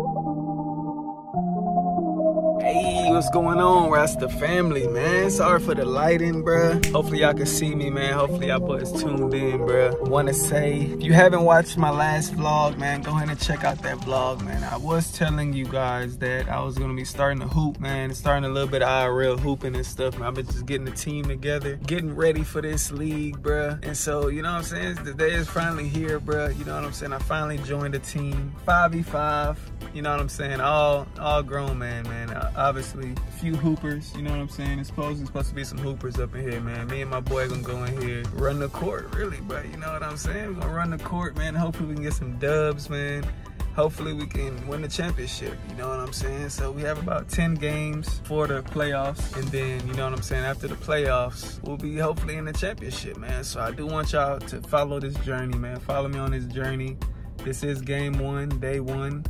Hey, what's going on, Rasta family, man? Sorry for the lighting, bruh. Hopefully y'all can see me, man. Hopefully y'all boys tuned in, bruh. Wanna say, if you haven't watched my last vlog, man, go ahead and check out that vlog, man. I was telling you guys that I was gonna be starting to hoop, man. Starting a little bit of IRL hooping and stuff, man. I've been just getting the team together, getting ready for this league, bruh. And so, you know what I'm saying? The day is finally here, bruh. You know what I'm saying? I finally joined the team. 5v5, you know what I'm saying? All all grown man, man. Obviously, a few hoopers, you know what I'm saying? It's supposed, it's supposed to be some hoopers up in here, man. Me and my boy gonna go in here, run the court, really, but you know what I'm saying? We're gonna run the court, man. Hopefully we can get some dubs, man. Hopefully we can win the championship, you know what I'm saying? So we have about 10 games for the playoffs, and then, you know what I'm saying, after the playoffs, we'll be hopefully in the championship, man. So I do want y'all to follow this journey, man. Follow me on this journey. This is game one, day one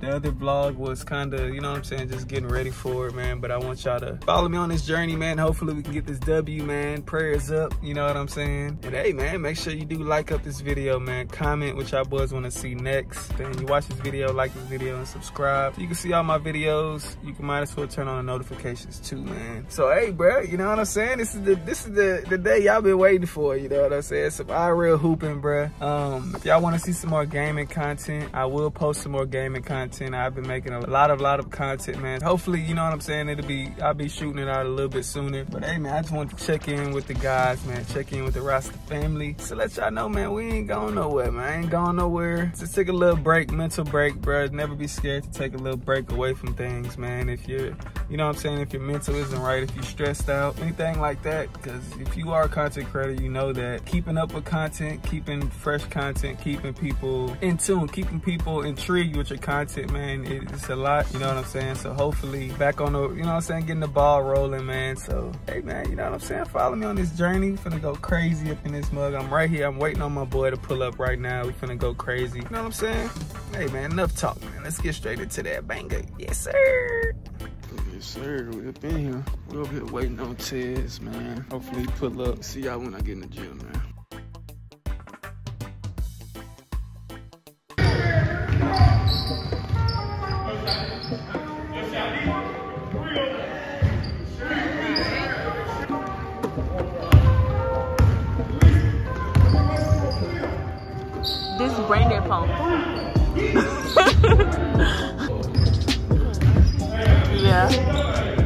the other vlog was kind of, you know what I'm saying, just getting ready for it, man. But I want y'all to follow me on this journey, man. Hopefully we can get this W, man. Prayers up, you know what I'm saying? And hey, man, make sure you do like up this video, man. Comment what y'all boys want to see next. Then you watch this video, like this video, and subscribe. You can see all my videos. You can might as well turn on the notifications too, man. So hey, bro, you know what I'm saying? This is the this is the the day y'all been waiting for. You know what I'm saying? Some real hooping, bro. Um, if y'all want to see some more gaming content, I will post some more gaming content content. I've been making a lot of lot of content, man. Hopefully, you know what I'm saying, it'll be I'll be shooting it out a little bit sooner. But hey man, I just want to check in with the guys, man. Check in with the Rasta family. So let y'all know, man, we ain't going nowhere, man. I ain't going nowhere. Just take a little break, mental break, bro. Never be scared to take a little break away from things, man. If you're, you know what I'm saying, if your mental isn't right, if you're stressed out, anything like that. Because if you are a content creator, you know that keeping up with content, keeping fresh content, keeping people in tune, keeping people intrigued with your content it, man. It's a lot, you know what I'm saying? So hopefully back on the, you know what I'm saying, getting the ball rolling, man. So, hey, man, you know what I'm saying? Follow me on this journey. Finna go crazy up in this mug. I'm right here. I'm waiting on my boy to pull up right now. We finna go crazy. You know what I'm saying? Hey, man, enough talk, man. Let's get straight into that banger. Yes, sir. Yes, sir. We up in here. We over here waiting on Tez, man. Hopefully pull up. See y'all when I get in the gym, man. bring their phone. yeah.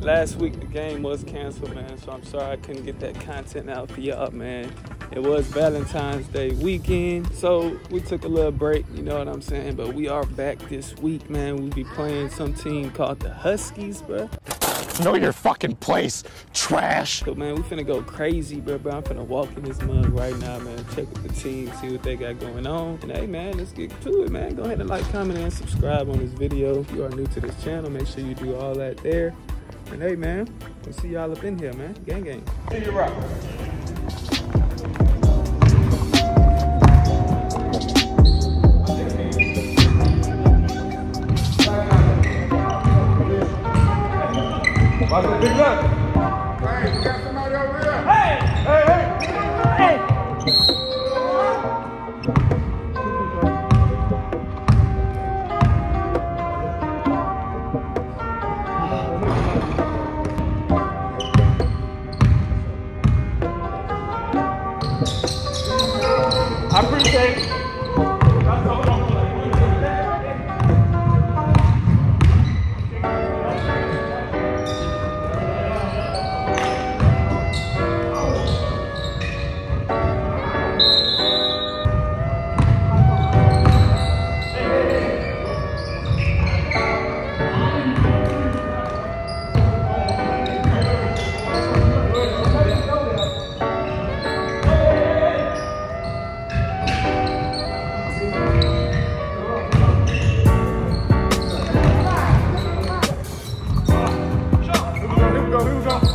Last week the game was canceled, man, so I'm sorry I couldn't get that content out for y'all, man. It was Valentine's Day weekend, so we took a little break, you know what I'm saying? But we are back this week, man. We be playing some team called the Huskies, bro. Know your fucking place, trash. So, man, we finna go crazy, bro, bro. I'm finna walk in this mug right now, man. Check with the team, see what they got going on. And hey, man, let's get to it, man. Go ahead and like, comment, and subscribe on this video. If you are new to this channel, make sure you do all that there. And hey, man, we'll see y'all up in here, man. Gang, gang. Hey, you're right. Big up. Garuda.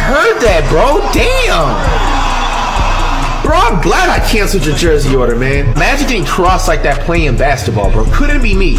Heard that, bro. Damn. Bro, I'm glad I canceled your jersey order, man. Imagine getting crossed like that playing basketball, bro. Couldn't be me.